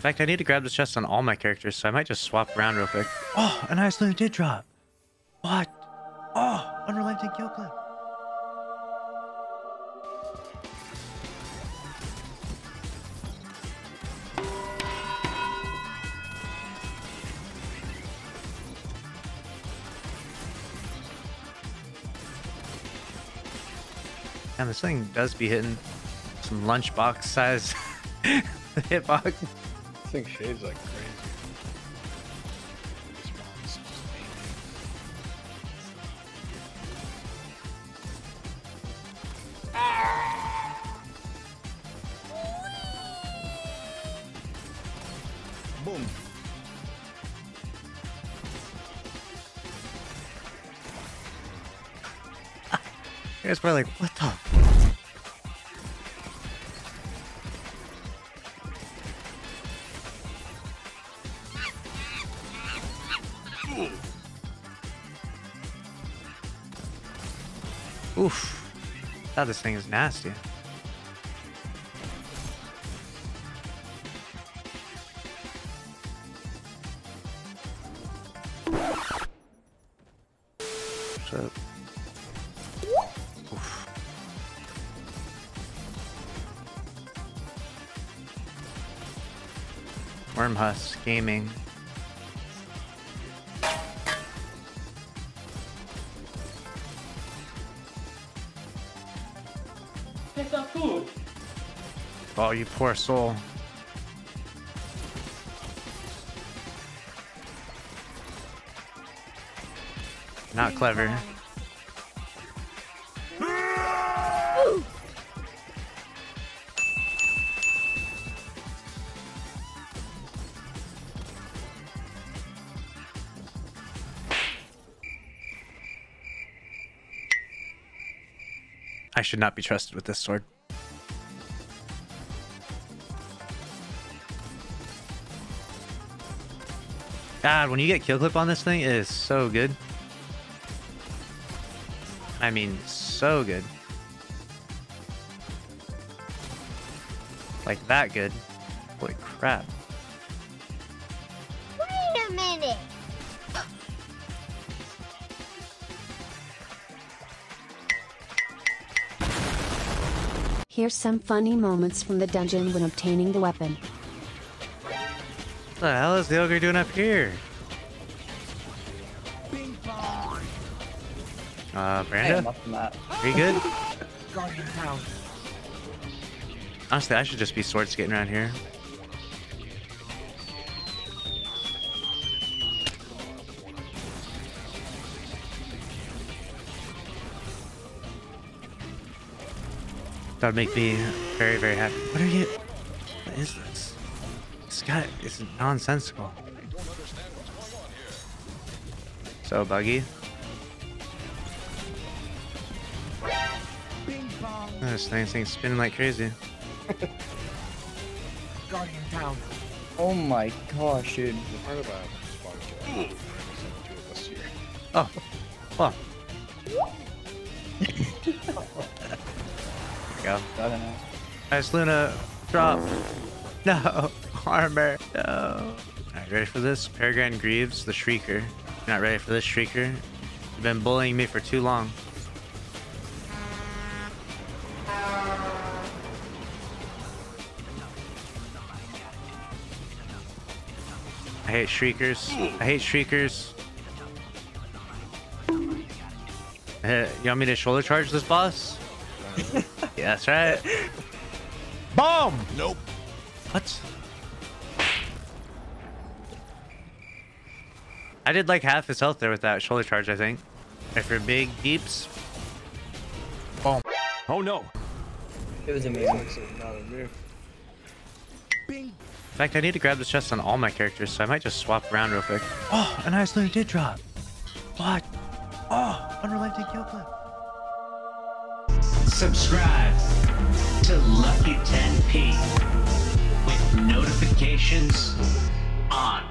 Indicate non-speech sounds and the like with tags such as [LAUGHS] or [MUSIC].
In fact, I need to grab this chest on all my characters, so I might just swap around real quick. Oh, an Eyasluna did drop. What? Oh, unrelenting kill clip. And this thing does be hitting some lunchbox size [LAUGHS] hitbox. This thing shades like crazy. Response Boom. You guys probably like, what the? Oof. God, this thing is nasty. Up? Oof. Gaming. Pick up food. Oh, you poor soul. Not clever. I should not be trusted with this sword. God, when you get kill clip on this thing, it is so good. I mean, so good. Like that good. Holy crap. Wait a minute. Here's some funny moments from the dungeon when obtaining the weapon. What the hell is the ogre doing up here? Uh, Branda? Nothing that. Are you good? [LAUGHS] Honestly, I should just be sword skating around here. That'd make me very, very happy. What are you? What is this? This guy is nonsensical. So buggy. This thing, this thing's spinning like crazy. Guardian [LAUGHS] down. Oh my gosh, dude. The oh, part go. Don't know. Nice Luna, drop. No, [LAUGHS] armor, no. Alright, ready for this? Peregrine Greaves, the Shrieker. You're not ready for this, Shrieker? You've been bullying me for too long. I hate Shriekers. I hate Shriekers. Uh, you want me to shoulder charge this boss? [LAUGHS] yeah, that's right. Bomb! Nope. What? I did like half his health there with that shoulder charge, I think. If you're big deeps. Boom. Oh no. It was amazing. This is not a move. In fact, I need to grab this chest on all my characters, so I might just swap around real quick. Oh, an Eyasluna did drop. What? Oh, unrelenting kill clip. Subscribe to Lucky 10P with notifications on.